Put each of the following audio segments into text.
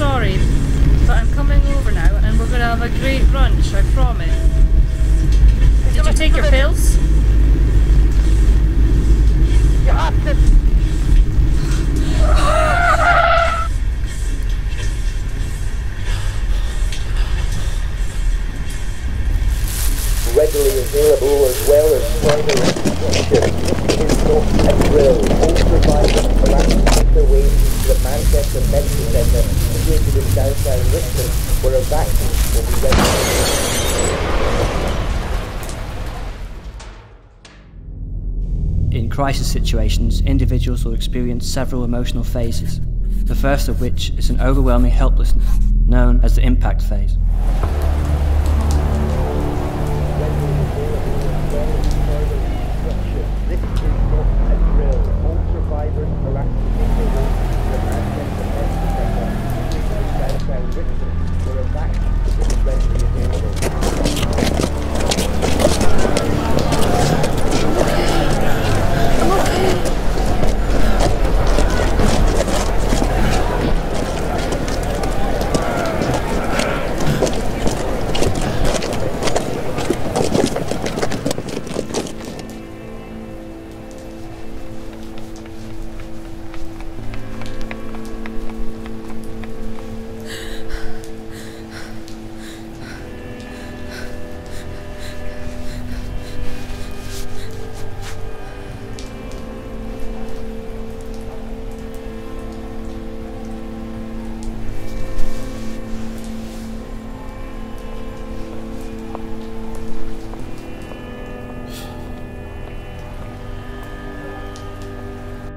sorry, but I'm coming over now and we're going to have a great brunch, I promise. Did you take your pills? You have to... Readily available as well as further. Will be ready. In crisis situations, individuals will experience several emotional phases, the first of which is an overwhelming helplessness, known as the impact phase.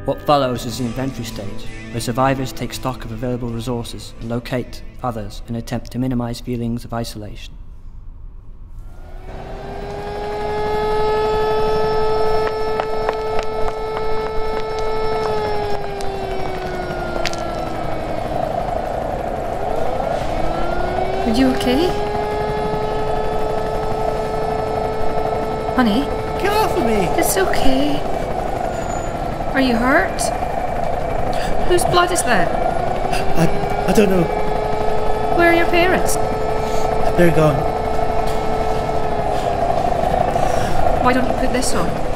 What follows is the inventory stage, where survivors take stock of available resources and locate others in an attempt to minimize feelings of isolation. Are you okay? Honey? Get off of me! It's okay. Are you hurt? Whose blood is that? I, I don't know. Where are your parents? They're gone. Why don't you put this on?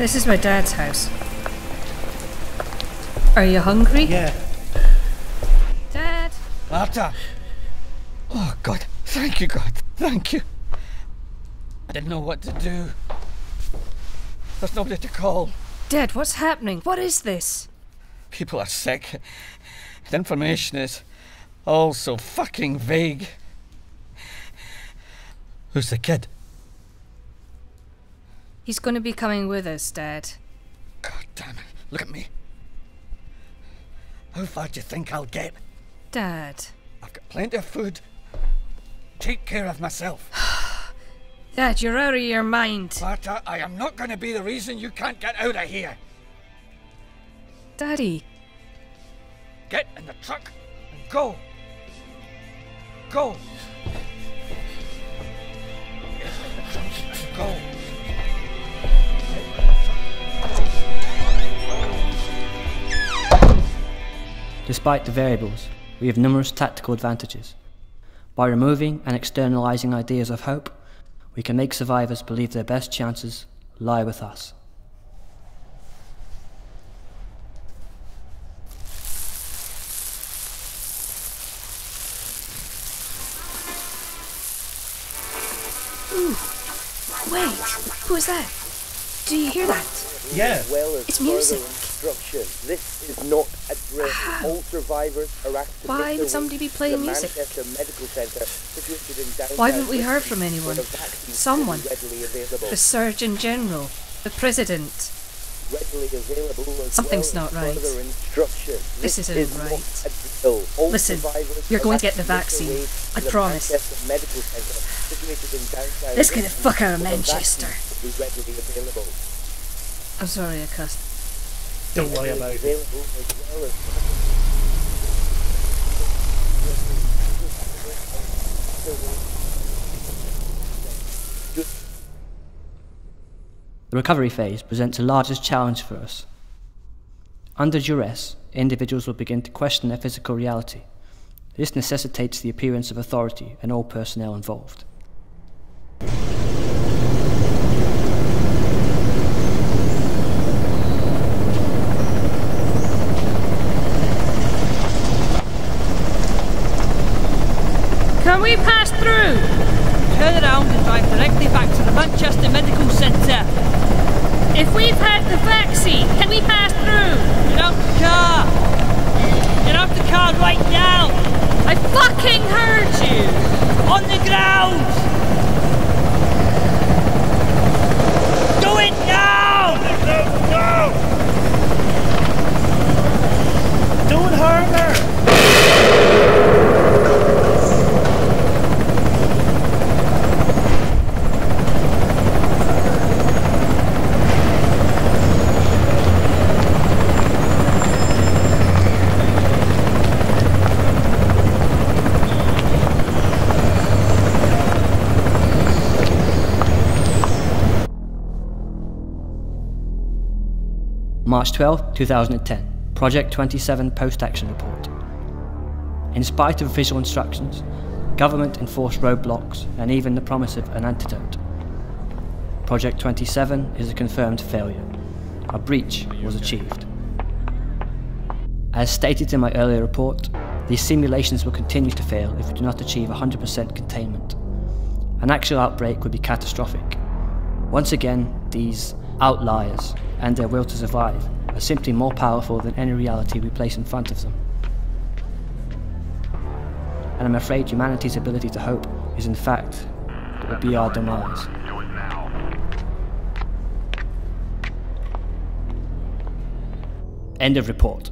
This is my dad's house. Are you hungry? Yeah. Dad? Marta! Oh, God. Thank you, God. Thank you. I didn't know what to do. There's nobody to call. Dad, what's happening? What is this? People are sick. The information is all so fucking vague. Who's the kid? He's going to be coming with us, Dad. God damn it. Look at me. How far do you think I'll get? Dad. I've got plenty of food. Take care of myself. Dad, you're out of your mind. Marta, I am not going to be the reason you can't get out of here. Daddy. Get in the truck and go. Go. Get in the truck and go. Despite the variables, we have numerous tactical advantages. By removing and externalizing ideas of hope, we can make survivors believe their best chances lie with us. Ooh. Wait, who is that? Do you hear that? Yeah. Well It's music. This is not a drill. All survivors are asked to Why would somebody be playing music? Medical Centre, situated in downtown Why haven't we heard from anyone? where a vaccine Someone. is readily available. The Surgeon General. The President. readily available as Something's well not right. This isn't is right. Not a drill. All Listen, you're going to get the vaccine. I promise. Manchester Medical Centre, in Let's get the fuck out of Manchester. vaccine will be readily available. I'm sorry I cussed. Don't worry about it. The recovery phase presents the largest challenge for us. Under duress, individuals will begin to question their physical reality. This necessitates the appearance of authority and all personnel involved. Can we pass through? Turn around and drive directly back to the Manchester Medical Centre. If we've had the vaccine, can we pass through? Get out the car! Get out the car right now! I fucking heard you! On the ground! Do it now! Don't harm her! March 12, 2010, Project 27 Post Action Report. In spite of official instructions, government enforced roadblocks and even the promise of an antidote. Project 27 is a confirmed failure. A breach was achieved. As stated in my earlier report, these simulations will continue to fail if we do not achieve 100% containment. An actual outbreak would be catastrophic. Once again, these outliers and their will to survive are simply more powerful than any reality we place in front of them. And I'm afraid humanity's ability to hope is in fact what will be our demise. End of report.